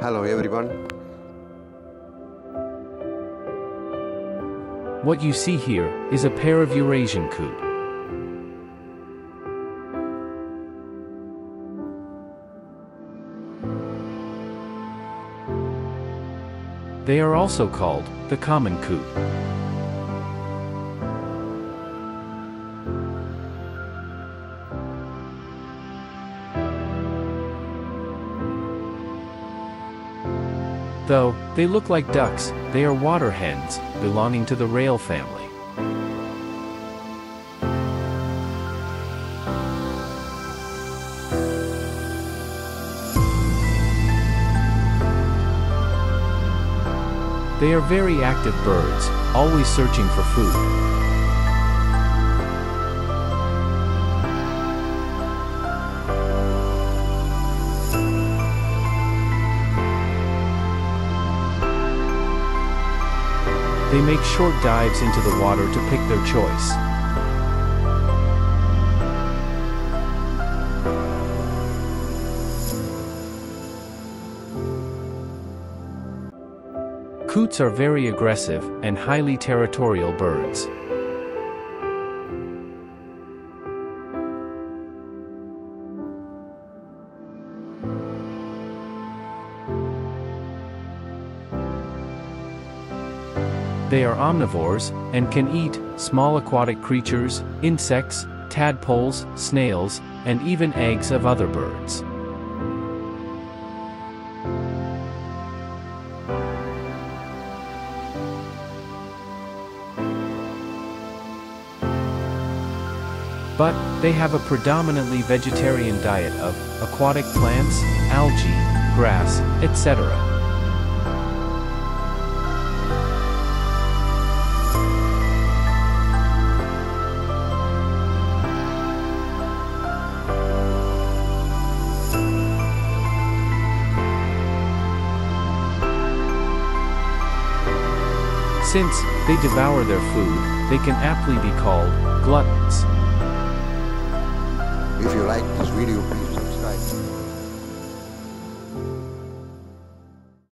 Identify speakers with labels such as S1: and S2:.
S1: Hello everyone.
S2: What you see here is a pair of Eurasian coot. They are also called the common coot. Though, they look like ducks, they are water hens, belonging to the rail family. They are very active birds, always searching for food. They make short dives into the water to pick their choice. Coots are very aggressive and highly territorial birds. They are omnivores and can eat small aquatic creatures, insects, tadpoles, snails, and even eggs of other birds. But, they have a predominantly vegetarian diet of aquatic plants, algae, grass, etc. Since they devour their food, they can aptly be called gluttons.
S1: If you like this video, please.